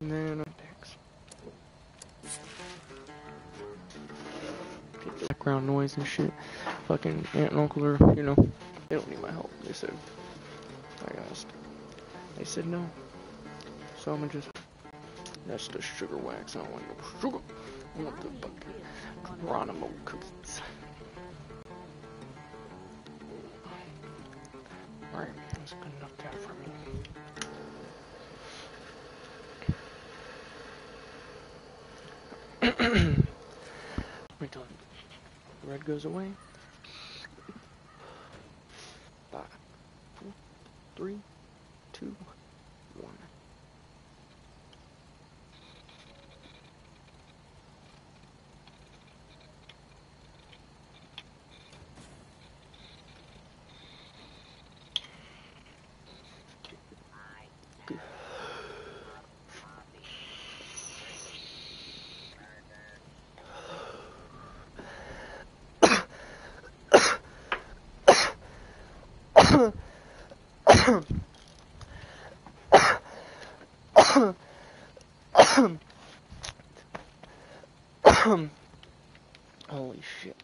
Get background noise and shit. Fucking aunt and uncle are, you know, they don't need my help. They said, I asked. They said no. So I'm gonna just, that's the sugar wax. I don't want no sugar. I want the fucking Geronimo cookies. Alright, that's good enough for me. Wait till the red goes away. Five, four, three, two, one. Holy shit.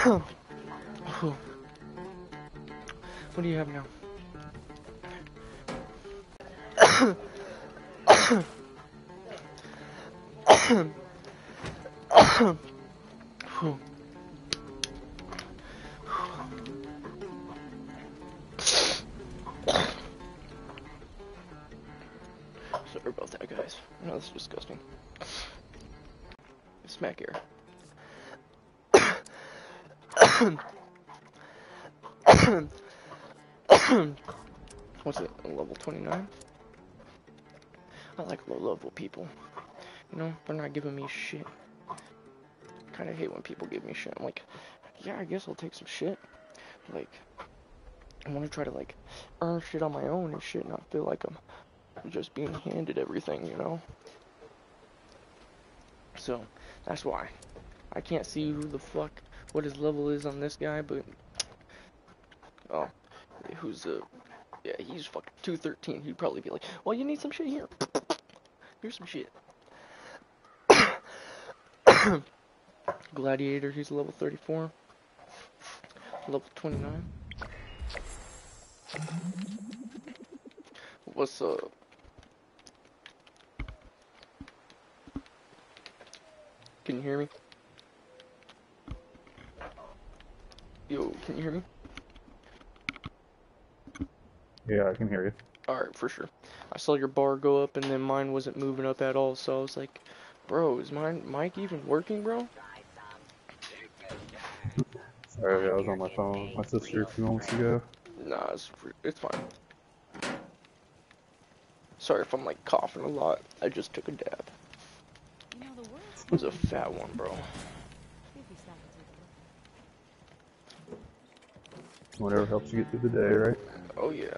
What do you have now? Level people. You know, they're not giving me shit. Kinda hate when people give me shit. I'm like, yeah, I guess I'll take some shit. Like, I wanna try to like earn shit on my own and shit, not feel like I'm just being handed everything, you know? So, that's why. I can't see who the fuck, what his level is on this guy, but, oh, who's, uh, yeah, he's fucking 213. He'd probably be like, well, you need some shit here. Here's some shit. Gladiator, he's level 34. Level 29. What's up? Can you hear me? Yo, can you hear me? Yeah, I can hear you. Alright, for sure. I saw your bar go up and then mine wasn't moving up at all, so I was like, bro, is mine mic even working, bro? Sorry, I was on my phone my sister a few moments ago. Nah, it's, it's fine. Sorry if I'm like coughing a lot. I just took a dab. You know, It was a fat one, bro. Maybe stop and take a look. Whatever helps you get through the day, right? Oh yeah.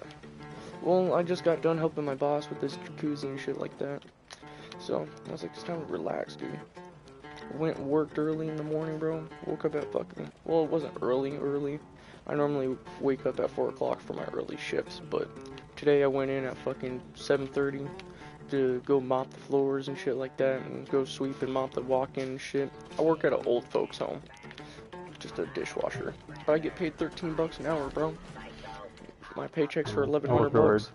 Well, I just got done helping my boss with this jacuzzi and shit like that. So, I was like, it's time to relax, dude. Went and worked early in the morning, bro. Woke up at fucking, well, it wasn't early, early. I normally wake up at 4 o'clock for my early shifts, but today I went in at fucking 7.30 to go mop the floors and shit like that, and go sweep and mop the walk-in and shit. I work at an old folks home. Just a dishwasher. But I get paid 13 bucks an hour, bro. My paycheck's for 1100 Over. bucks.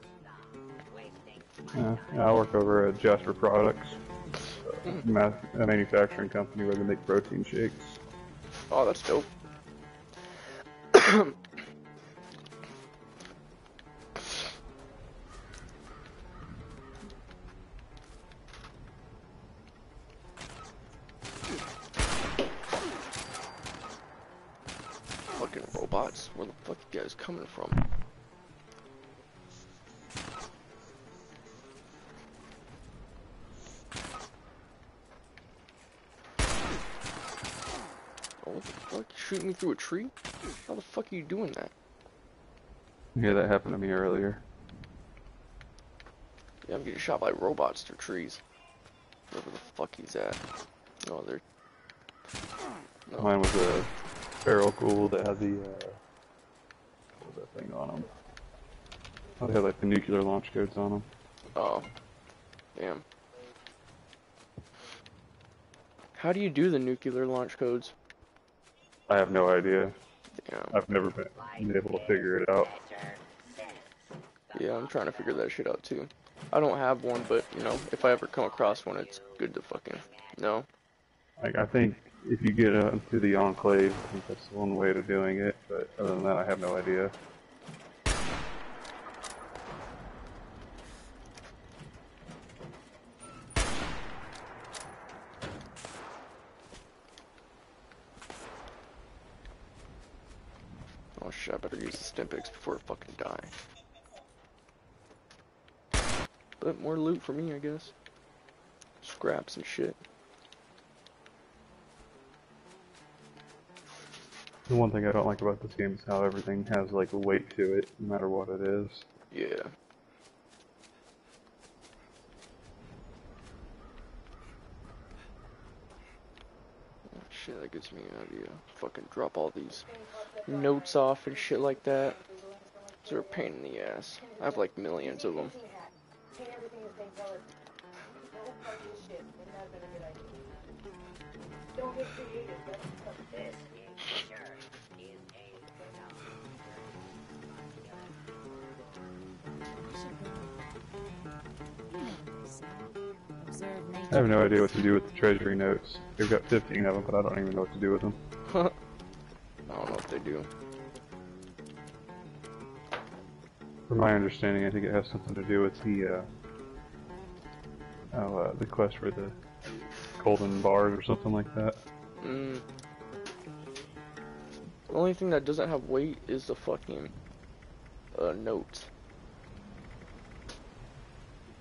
Yeah, I work over at Jasper Products, a a manufacturing company where they make protein shakes. Oh, that's dope. Fucking robots. Where the fuck you guys coming from? What the fuck? You shooting me through a tree? How the fuck are you doing that? Yeah, that happened to me earlier. Yeah, I'm getting shot by robots through trees. Wherever the fuck he's at. Oh, they're. No. Mine was a feral ghoul that had the, uh, what was that thing on them? Oh, they had like the nuclear launch codes on them. Oh. Damn. How do you do the nuclear launch codes? I have no idea. Damn. I've never been able to figure it out. Yeah, I'm trying to figure that shit out too. I don't have one, but you know, if I ever come across one, it's good to fucking know. Like, I think if you get uh, to the Enclave, I think that's one way to doing it, but other than that, I have no idea. Oh shit, I better use the Stimpaks before I fucking die. But more loot for me, I guess. Scraps and shit. The one thing I don't like about this game is how everything has like a weight to it, no matter what it is. Yeah. Oh, Shit, that gives me an idea. Uh, fucking drop all these notes off and shit like that. They're a pain in the ass. I have like millions of them. Observe nature. I have no idea what to do with the treasury notes. They've got 15 of them, but I don't even know what to do with them. I don't know what they do. From my understanding, I think it has something to do with the, uh, oh, uh, the quest for the golden bars or something like that. Mm. The only thing that doesn't have weight is the fucking uh, notes.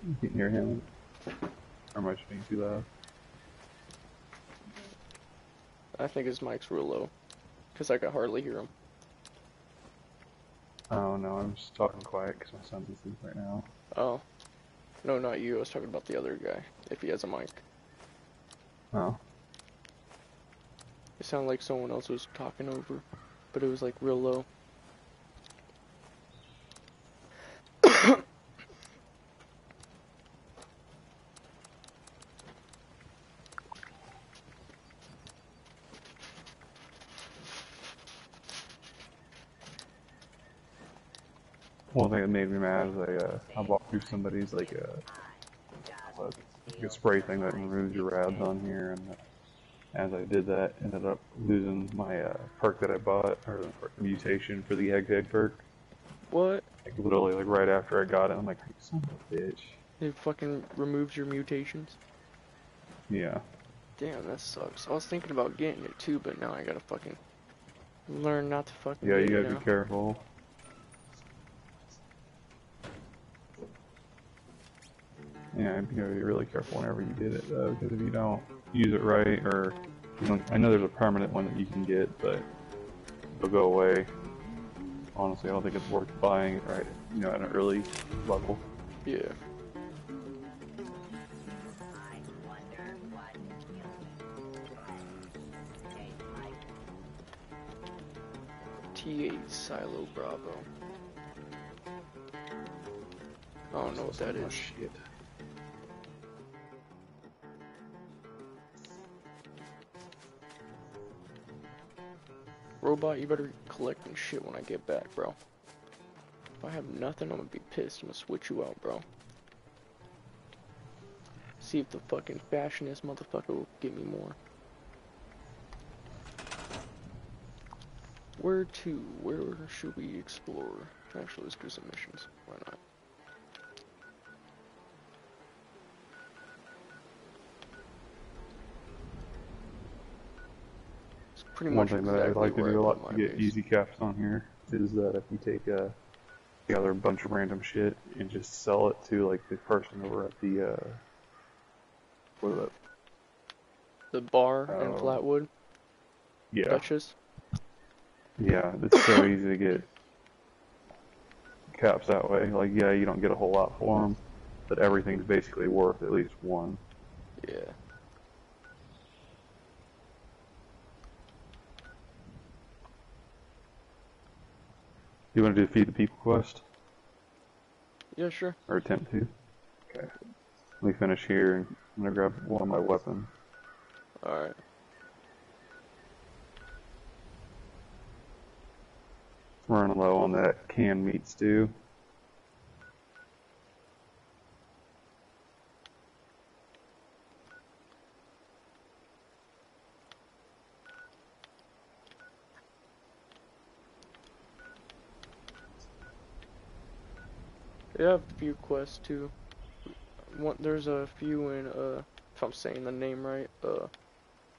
You can hear him. Or am I just being too loud? I think his mic's real low. Because I can hardly hear him. Oh no, I'm just talking quiet because my son's asleep right now. Oh. No, not you. I was talking about the other guy. If he has a mic. Oh. It sounded like someone else was talking over. But it was like real low. Made me mad is I, uh, I walked through somebody's like a, like a spray thing that removes your rads on here, and uh, as I did that, ended up losing my uh, perk that I bought, or the mutation for the egghead perk. What? Like literally, like right after I got it, I'm like, son of a bitch. It fucking removes your mutations? Yeah. Damn, that sucks. I was thinking about getting it too, but now I gotta fucking learn not to fucking Yeah, you gotta now. be careful. Yeah, you gotta be really careful whenever you get it though, because if you don't use it right, or you know, I know there's a permanent one that you can get, but it'll go away. Honestly, I don't think it's worth buying it right, you know, at an early level. Yeah. T8 Silo Bravo. I don't know what that is. shit. Robot, you better collect and shit when I get back, bro. If I have nothing, I'm gonna be pissed. I'm gonna switch you out, bro. See if the fucking fashionist motherfucker will give me more. Where to? Where should we explore? Actually, let's do some missions. Why not? Pretty One much thing that I'd like to do a lot to get base. easy caps on here is that if you take uh, gather a bunch of random shit and just sell it to like the person over at the uh, what is that? The bar in Oh. Flatwood, Yeah, Duchess. yeah. It's so easy to get caps that way. Like, yeah, you don't get a whole lot for them, but everything's basically worth at least one. Yeah. Do you want to do feed the people quest Yeah, sure. or attempt to? Okay. Let me finish here and I'm gonna grab one of my weapons. Alright. Running low on that canned meat stew. Yeah, I have a few quests too. One, there's a few in, uh, if I'm saying the name right, uh,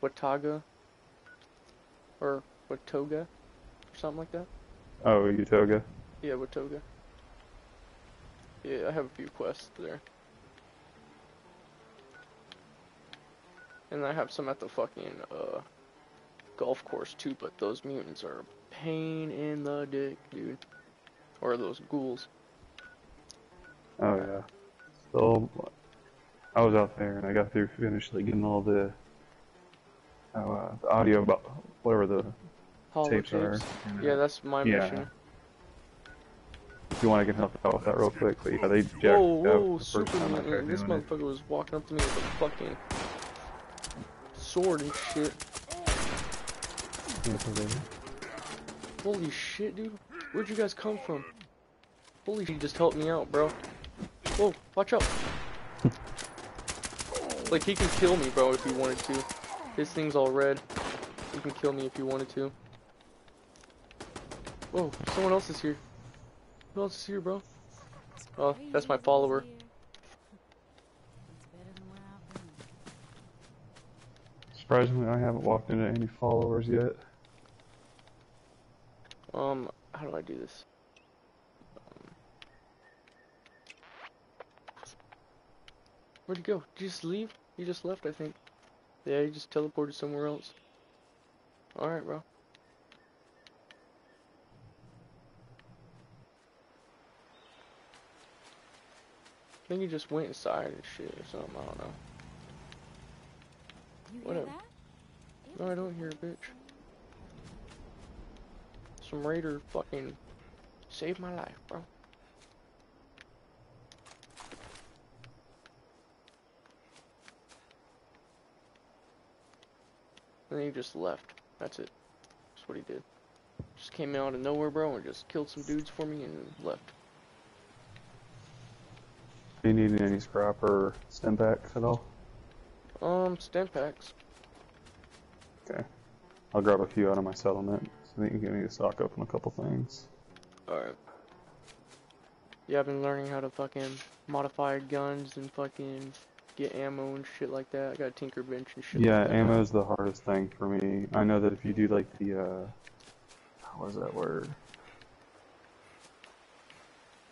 Wataga? Or Watoga? Or something like that? Oh, Utoga. Yeah, Watoga. Yeah, I have a few quests there. And I have some at the fucking, uh, golf course too, but those mutants are a pain in the dick, dude. Or those ghouls. Oh yeah. So I was out there and I got through finished like getting all the, uh, the audio about whatever the holotapes are. and, Yeah, that's my Yeah. mission. If you want, I can help out with that real quick. But yeah, they jacked Whoa, whoa, the first super time I. This doing it. motherfucker was walking up to me with a fucking sword and shit. Holy shit, dude. Where'd you guys come from? Holy shit, you just helped me out, bro. Whoa, watch out. like, he can kill me, bro, if he wanted to. His thing's all red. He can kill me if he wanted to. Whoa, someone else is here. Who else is here, bro? Oh, that's my follower. It's better than where I've been. Surprisingly, I haven't walked into any followers yet. Um, how do I do this? Where'd he go? Did he just leave? He just left, I think. Yeah, he just teleported somewhere else. Alright, bro. I think he just went inside and shit or something, I don't know. You Whatever. No, I don't hear a bitch. Some raider fucking saved my life, bro. And then he just left. That's it. That's what he did. Just came out of nowhere, bro, and just killed some dudes for me and left. Do you need any scrap or Stimpaks at all? Um, Stimpaks. Okay. I'll grab a few out of my settlement so that you can get me to stock up on a couple things. Alright. Yeah, I've been learning how to fucking modify guns and fucking get ammo and shit like that. I got a tinker bench and shit Yeah, like that. ammo's the hardest thing for me. I know that if you do like the uh what is that word?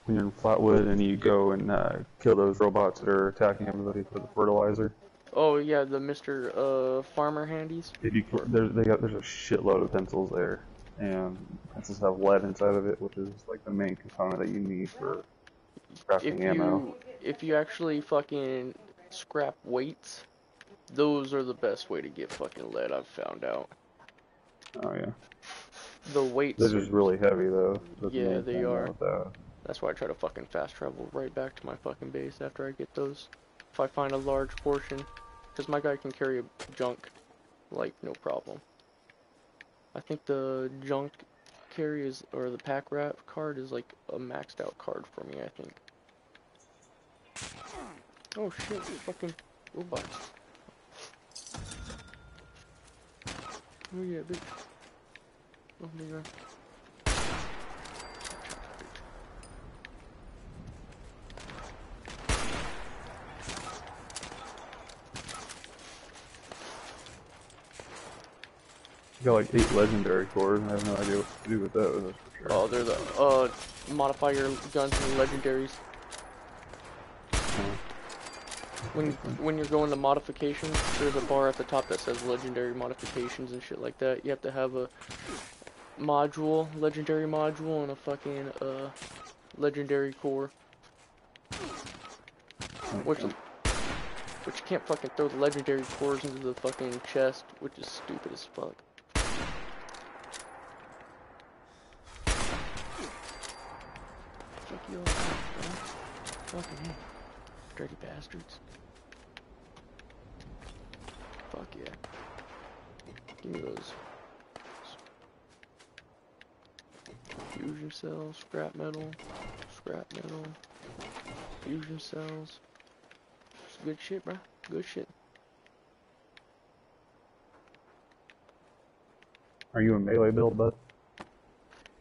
When you're in Flatwood and you go and uh, kill those robots that are attacking everybody for the fertilizer. Oh yeah, the Mr. Uh Farmer handies. If you there's they got there's a shitload of pencils there, and pencils have lead inside of it, which is like the main component that you need for If crafting ammo. you if you actually fucking scrap weights, those are the best way to get fucking lead. I've found out. Oh yeah, The weights. This is really heavy though. That's Yeah, they are. that. That's why I try to fucking fast travel right back to my fucking base after I get those. If I find a large portion, because my guy can carry a junk, like no problem. I think the junk carry is or the pack rat card is like a maxed out card for me. I think. Oh shit! Fucking robots. Oh yeah, bitch. Oh my god. You got like eight legendary cores, and I have no idea what to do with those. That's for sure. Oh, they're the uh modify your guns and legendaries. When when you're going to modifications, there's a bar at the top that says legendary modifications and shit like that. You have to have a module, legendary module, and a fucking uh legendary core. Which, which you can't fucking throw the legendary cores into the fucking chest, which is stupid as fuck. Fuck you all, bro. Fucking hey. Dirty bastards. Fuck yeah. Give me those. Fusion cells, scrap metal, scrap metal, fusion cells. It's good shit, bro. Good shit. Are you a melee build, bud?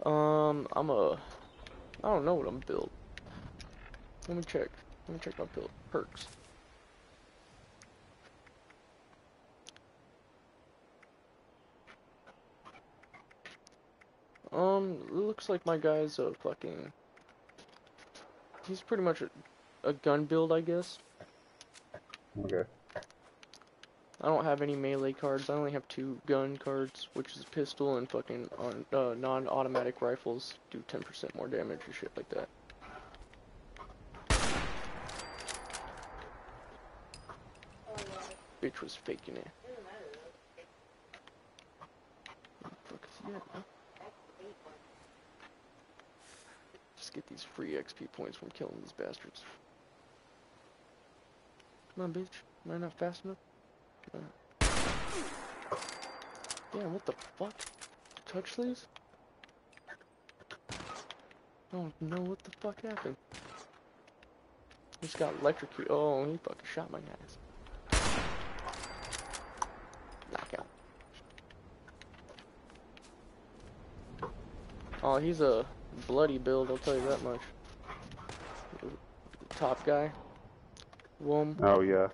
Um, I'm a. I don't know what I'm built. Let me check. Let me check my build perks. Um, looks like my guy's a fucking. He's pretty much a, a gun build, I guess. Okay. I don't have any melee cards. I only have two gun cards, which is a pistol and fucking on uh, non-automatic rifles do 10% more damage and shit like that. Bitch was faking it. The fuck is he at, man? Just get these free XP points from killing these bastards. Come on, bitch. Am I not fast enough? Uh. Damn, what the fuck? Touch these? I don't know what the fuck happened. He just got electrocuted. Oh, he fucking shot my ass. Knockout. Oh, he's a bloody build, I'll tell you that much. Top guy. Wom. Oh yeah.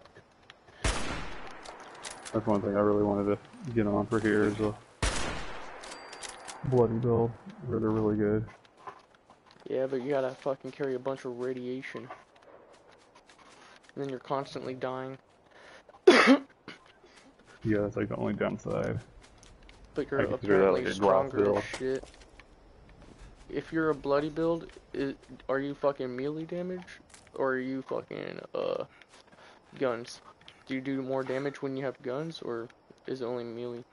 That's one thing I really wanted to get on for here is a bloody build where they're really good. Yeah, but you gotta fucking carry a bunch of radiation. And then you're constantly dying. Yeah, that's like the only downside. But you're apparently like a drop stronger as shit. If you're a bloody build, i are you fucking melee damage? Or are you fucking, uh, guns? Do you do more damage when you have guns, or is it only melee?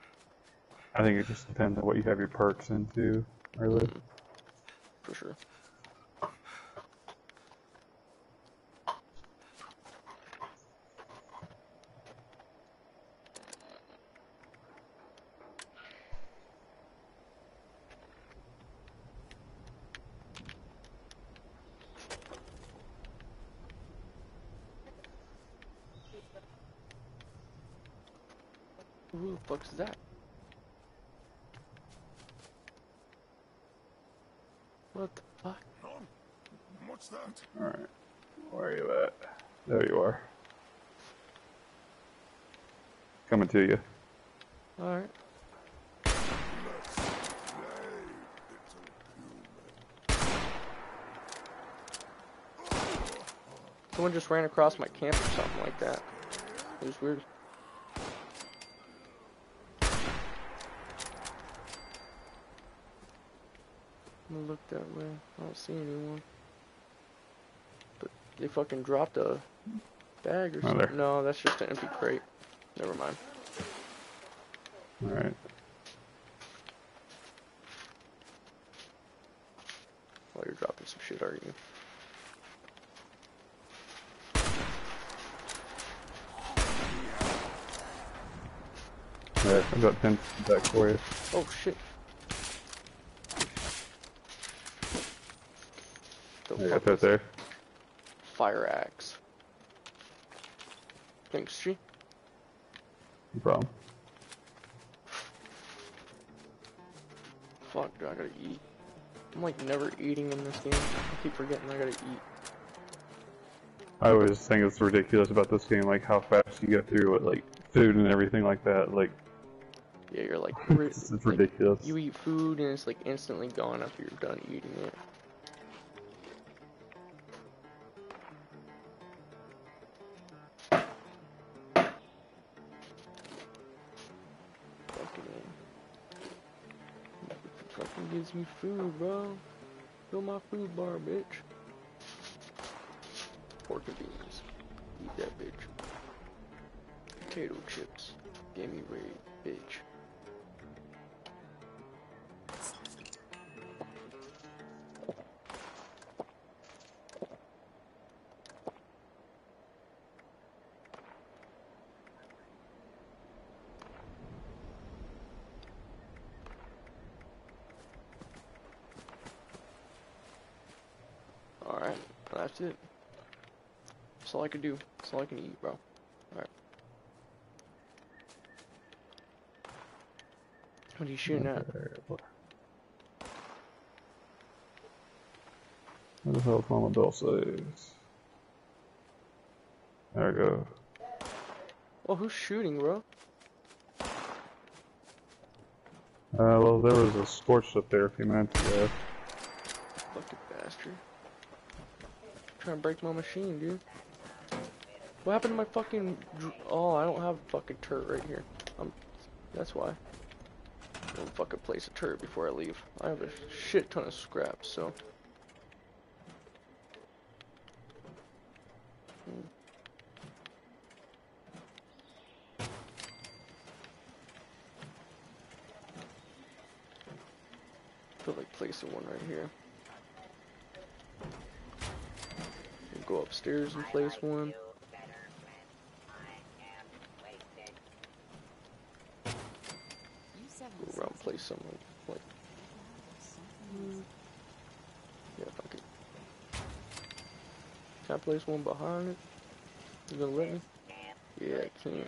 I think it just depends on what you have your perks into, really. Mm, for sure. Who the fuck's that? What the fuck? What's that? Alright. Where are you at? There you are. Coming to you. Alright. Someone just ran across my camp or something like that. It was weird. I'm gonna look that way. I don't see anyone. But they fucking dropped a bag or Oh, something. there. No, that's just an empty crate. Never mind. Alright. While you're dropping some shit, are you? Alright, I've got 10 back for you. Oh shit. I got that is there. Fire axe. Thanks, G. No problem. Fuck, dude, I gotta eat. I'm like never eating in this game. I keep forgetting I gotta eat. I always think it's ridiculous about this game, like how fast you get through it, like food and everything like that. Like, Yeah, you're like, it's, it's like, ridiculous. you eat food and it's like instantly gone after you're done eating it. Me food, bro. Fill my food bar, bitch. Pork and beans. Eat that bitch. Potato chips. Give me raid, bitch. That's it. That's all I can do. That's all I can eat, bro. Alright. What are you shooting at? Where the hell's Mama Bell saves? There we go. Oh, who's shooting, bro? Uh, well, there was a scorched up there a few minutes ago. Fucking bastard. Trying to break my machine, dude. What happened to my fucking... Oh, I don't have a fucking turret right here. Um, that's why. I'm gonna fucking place a turret before I leave. I have a shit ton of scraps, so... Hmm. feel like placing one right here. We'll go upstairs and place one. Go around, place someone. Like, yeah, fuck it. Can I place one behind it? You gonna let me? Yeah, I can.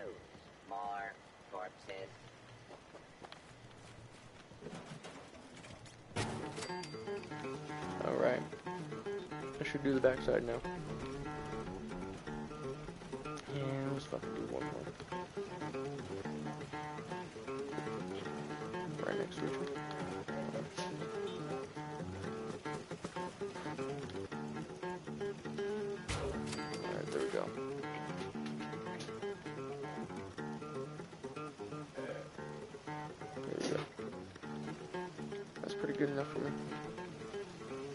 Should do the backside now. Yeah, let's fucking do one more. Right next to each other. Alright, there we go. There we go. That's pretty good enough for me.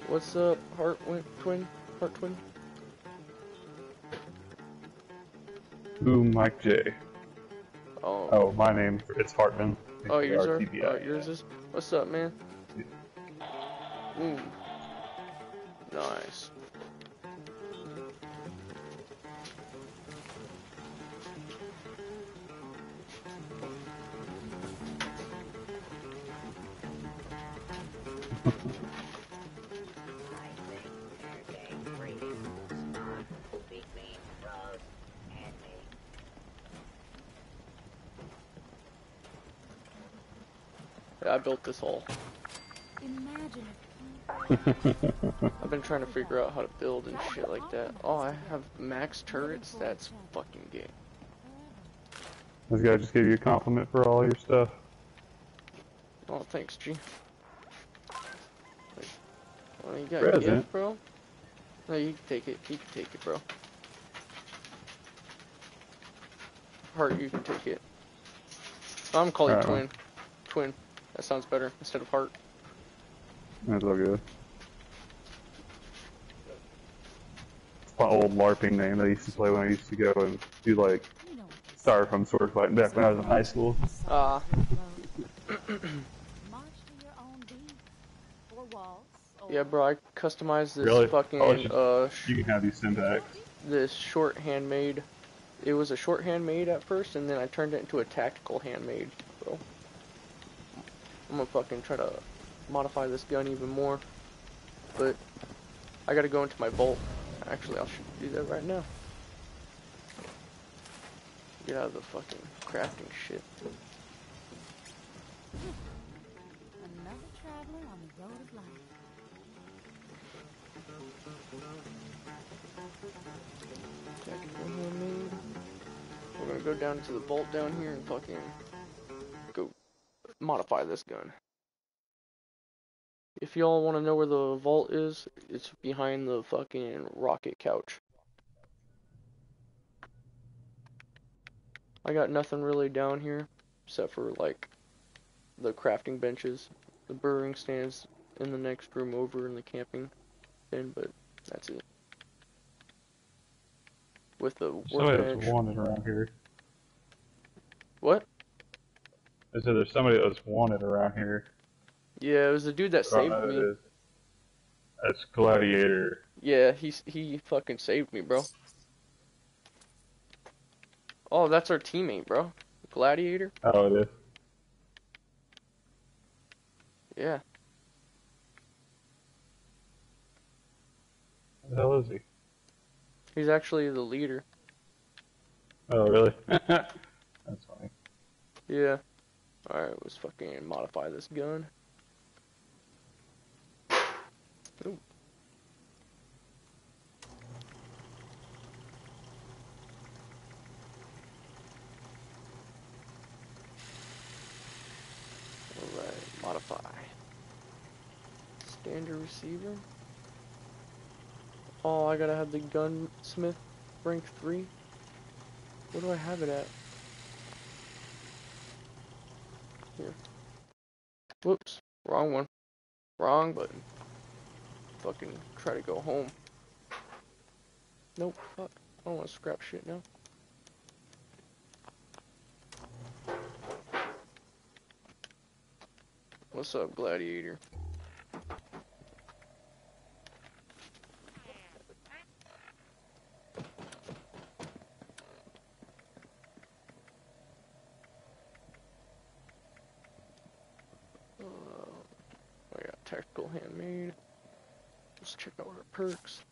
What's up, Heart Twin? Heart Twin? Ooh, Mike J. Oh, Oh, my name, it's Hartman. oh, yours are. Oh, yours is. What's up, man? Ooh. Hmm. Nice. Yeah, I built this hole. Imagine I've been trying to figure out how to build and shit like that. Oh, I have max turrets? That's fucking gay. This guy just gave you a compliment for all your stuff. Oh, thanks, G. Wait. Oh, you got Present. a gift, bro? No, you can take it. You can take it, bro. Heart, you can take it. I'm calling you Alright. Twin. Twin. That sounds better instead of Heart. That's all good. It's my old LARPing name that I used to play when I used to go and do like you know what they say. styrofoam sword fighting back when I was in high school. Ah. March to your own beat. Or waltz. Or Yeah, bro, I customized this Really? fucking, Oh, it's- uh, You can have these syntax. this short handmade. It was a short handmade at first, and then I turned it into a tactical handmade, bro. I'm gonna fucking try to modify this gun even more. But I gotta go into my vault. Actually, I'll should do that right now. Get out of the fucking crafting shit. Another traveler on the road of life. Handmade. We're gonna go down to the vault down here and fucking modify this gun. If y'all want to know where the vault is, it's behind the fucking rocket couch. I got nothing really down here except for like the crafting benches, the brewing stands, in the next room over in the camping thing, but that's it. With the Somebody that's wanted around here. What? I said there's somebody that's wanted around here. Yeah, it was the dude that saved me. is. That's Gladiator. Yeah, he he fucking saved me, bro. Oh, that's our teammate, bro. Gladiator. Oh, it is. Yeah. What the hell is he? He's actually the leader. Oh, really? That's funny. Yeah. Alright, let's fucking modify this gun. Ooh. Alright, modify. Standard receiver. Oh, I gotta have the gunsmith rank 3. Where do I have it at? Here. Whoops. Wrong one. Wrong button. Fucking try to go home. Nope. Fuck. I don't want to scrap shit now. What's up, Gladiator? Uh, I got tactical handmade. Let's check out our perks.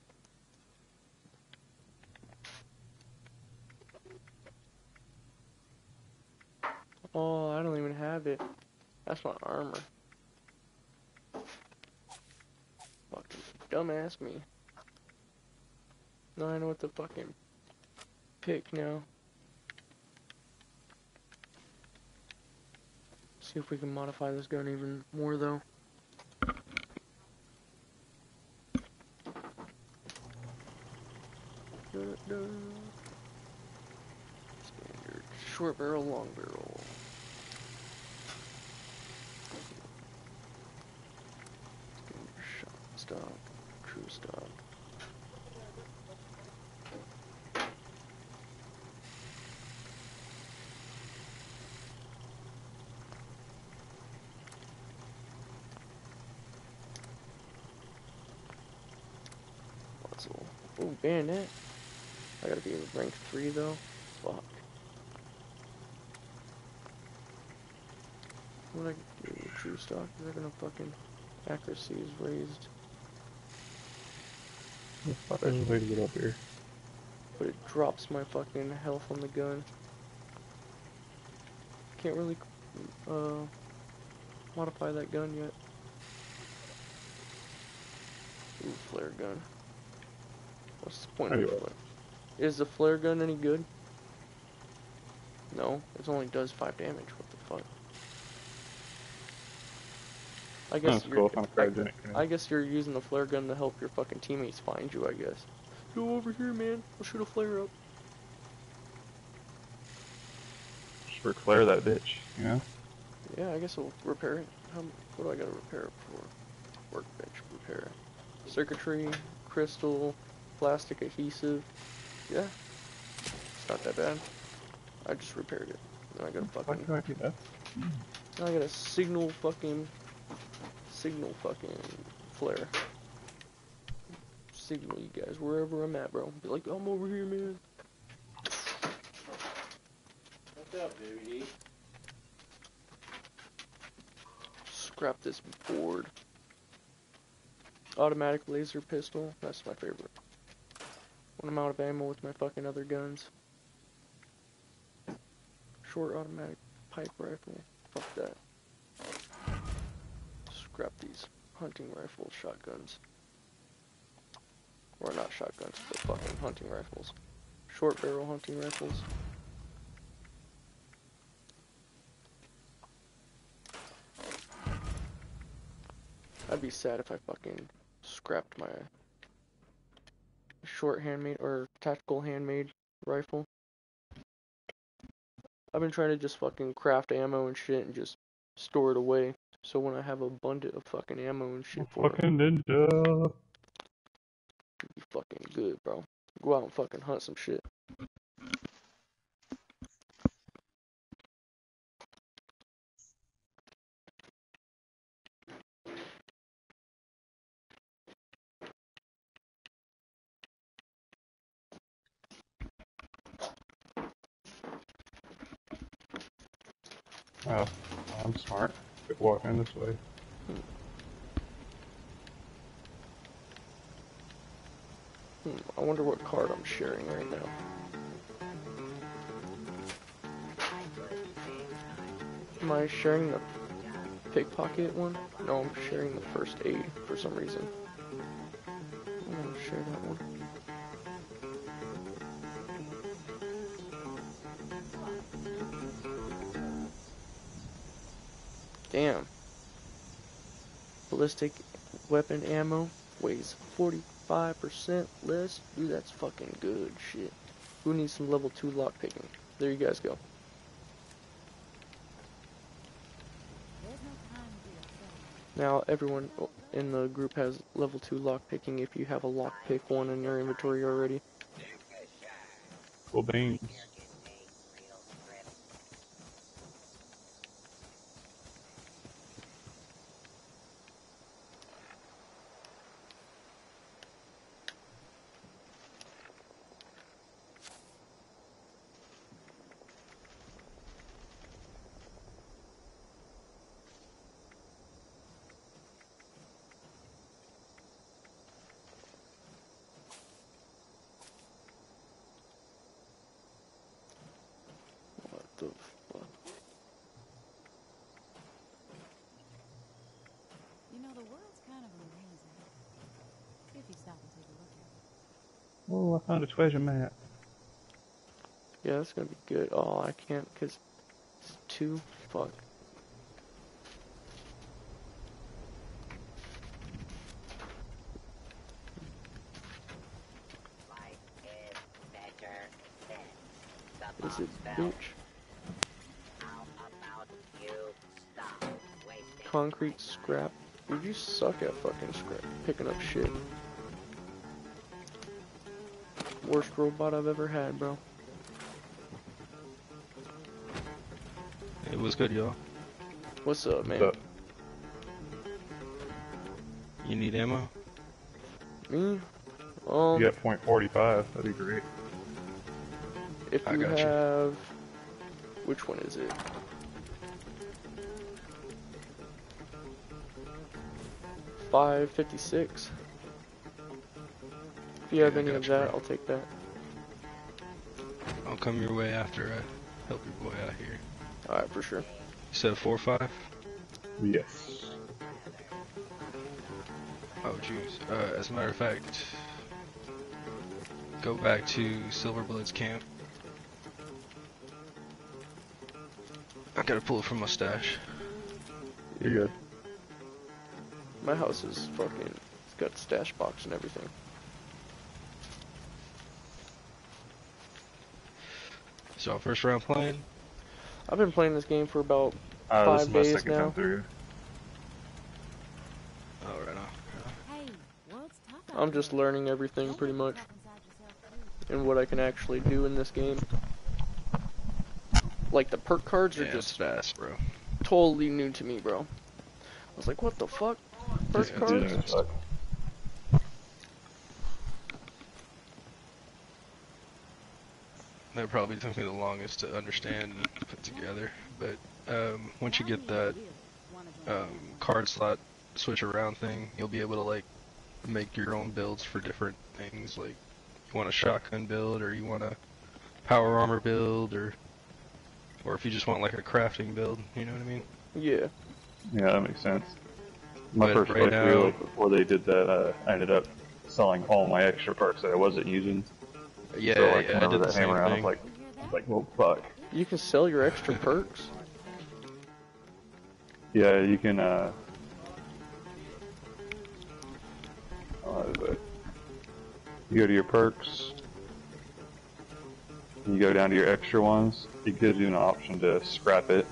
Oh, I don't even have it. That's my armor. Fucking dumbass me. Now I know what to fucking pick now. See if we can modify this gun even more though. Da-da-da. Standard short barrel, long barrel. Standard shot stock, true stock. Ooh, bayonet. I gotta be rank 3 though. Fuck. What I do with true stock? Is that gonna fucking accuracy is raised, Fuck, there's a way to get up here. but it drops my fucking health on the gun. Can't really uh modify that gun yet. Ooh, flare gun. What's the point of Anyway. flare? Is the flare gun any good? No, it only does five damage. What the fuck? I guess That's you're, cool. I. I guess you're using the flare gun to help your fucking teammates find you. I guess. Go over here, man. I'll shoot a flare up. Just Ric Flair that bitch. You know? Yeah, I guess I'll repair it. How, what do I gotta repair it for? Workbench repair. Circuitry, crystal, plastic adhesive. Yeah. It's not that bad. I just repaired it. Now I gotta Why fucking. do I do that? Now I gotta signal fucking. Signal fucking flare. Signal you guys wherever I'm at, bro. Be like, I'm over here, man. What's up, dude? Scrap this board. Automatic laser pistol. That's my favorite. When I'm out of ammo with my fucking other guns. Short automatic pipe rifle. Fuck that. Scrap these hunting rifle shotguns. Or not shotguns, but fucking hunting rifles. Short barrel hunting rifles. I'd be sad if I fucking scrapped my short handmade or tactical handmade rifle. I've been trying to just fucking craft ammo and shit and just store it away So when I have abundant of fucking ammo and shit for it, Fucking ninja. be fucking good, bro. Go out and fucking hunt some shit. Oh, I'm smart. Quit walking this way. Hmm, I wonder what card I'm sharing right now. Am I sharing the pickpocket one? No, I'm sharing the first aid for some reason. I'm gonna share that one. Damn. Ballistic weapon ammo weighs 45% less. Dude, that's fucking good shit. Who needs some level 2 lockpicking? There you guys go. Now everyone in the group has level 2 lockpicking if you have a lockpick one in your inventory already. Well, beans. What the fuck? You know, the world's kind of amazing. If you stop and take a look at it. Oh, I found a treasure map. Yeah, that's gonna be good. Oh, I can't because it's too Fuck. Is it bitch? Concrete scrap. Dude, you suck at fucking scrap picking up shit. Worst robot I've ever had, bro. It was good, y'all. What's up, man? What's up? You need ammo? Me? Um, You got point forty-five. That'd be great. if I you got you. have, which one is it? Five fifty-six. If you have any of that. I'll take that. I'll come your way after I help your boy out here. All right, for sure. You said four or five? Yes. Oh, jeez. Uh, as a matter of fact, go back to Silver Silverblood's camp. I gotta pull it from my stash. You're good. My house is fucking. It's got stash box and everything. So, first round playing? I've been playing this game for about. Uh, this Five is my days second now. time through. Oh, right on. Hey, world's tough out I'm just learning everything pretty much yourself inside yourself, too. and what I can actually do in this game. Like the perk cards are Yeah, it's just fast, bro. totally new to me, bro. I was like, what the fuck? Perk Yeah, cards? dude. Fuck. That probably took me the longest to understand and put together. But um, once you get that um, card slot switch around thing, you'll be able to like make your own builds for different things. Like you want a shotgun build, or you want a power armor build, or or if you just want like a crafting build. You know what I mean? Yeah. Yeah, that makes sense. My But first right playthrough, now- before they did that, uh, I ended up selling all my extra perks that I wasn't using. Yeah, so like yeah, I whenever did the same came around, I thing. was like, like, well, fuck. You can sell your extra perks. Yeah, you can. Uh, uh, you go to your perks. You go down to your extra ones. It gives you an option to scrap it.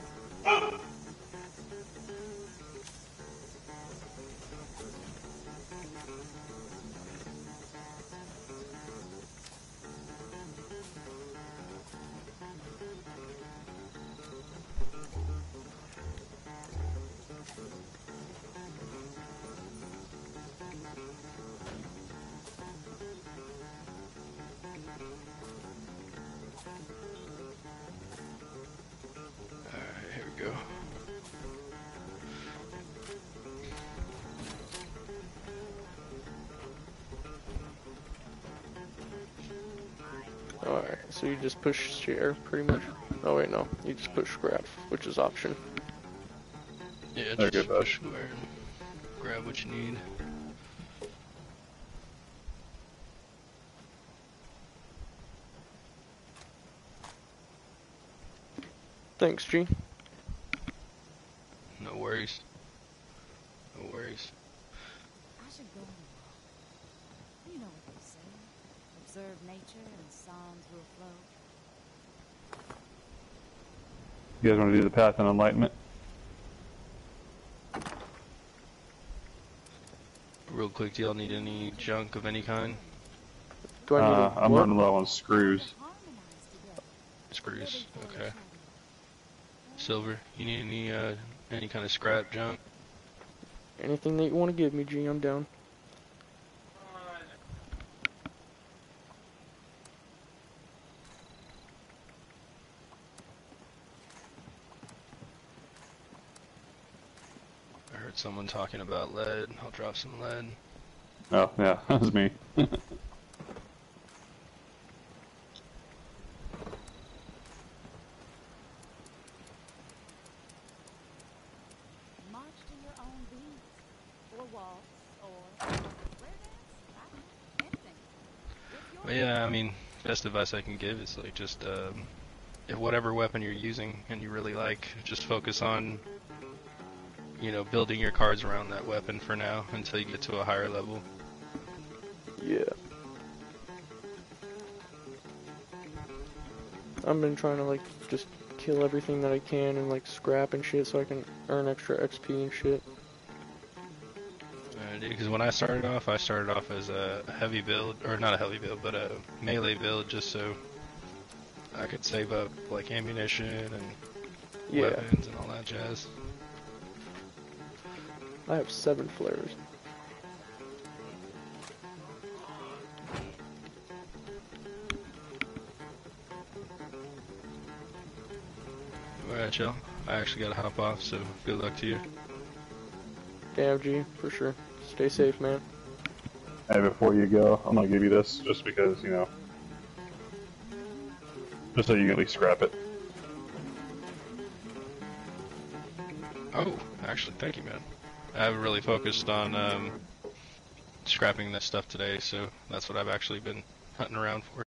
Just push share, pretty much. Oh wait, no. You just push grab, which is option. Yeah, just bud. push square and grab what you need. Thanks, G. No worries. No worries. I should go on a walk. You know what they say. Observe nature and songs will flow. You guys want to do the path and enlightenment? Real quick, do y'all need any junk of any kind? Do I need Uh, a I'm what? running low on screws. Screws. Okay. Silver. You need any uh any kind of scrap junk? Anything that you want to give me, G, I'm down. Someone talking about lead. I'll drop some lead. Oh, yeah, that was me. March to your own beats. Or waltz. Or square dance. I don't know. Anything. It's your But yeah, I mean, best advice I can give is like just um, if whatever weapon you're using and you really like, just focus on you know building your cards around that weapon for now until you get to a higher level. Yeah. I've been trying to like just kill everything that I can and like scrap and shit so I can earn extra XP and shit. Because when I started off, I started off as a heavy build, or not a heavy build, but a melee build, just so I could save up like ammunition and Yeah. weapons and all that jazz. I have seven flares. Alright, y'all. I actually gotta hop off, so good luck to you. Damn G, for sure. Stay safe, man. Hey, before you go, I'm gonna give you this just because, you know, just so you can at least scrap it. Oh, actually, thank you, man. I haven't really focused on um, scrapping that stuff today, so that's what I've actually been hunting around for.